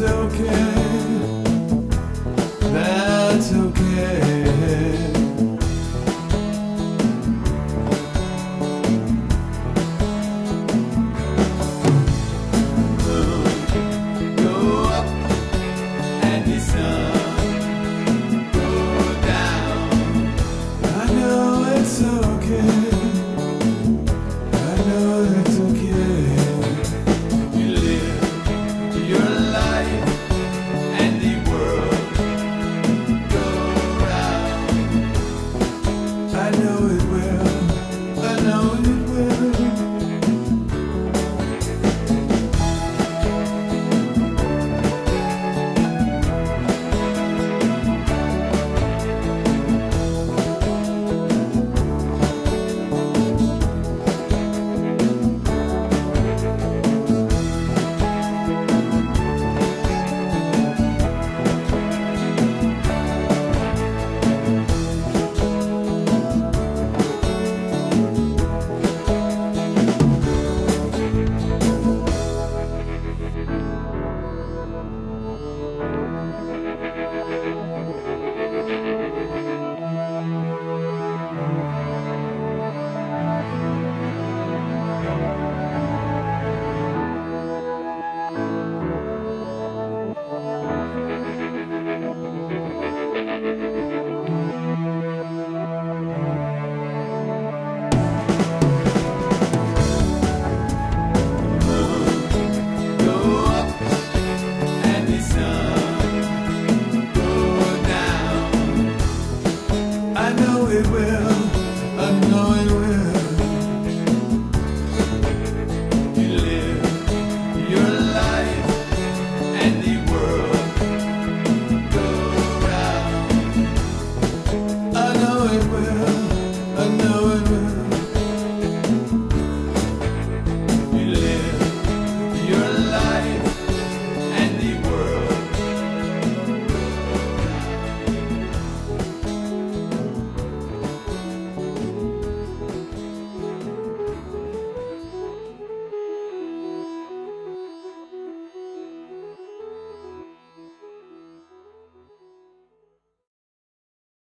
that's okay. That's okay.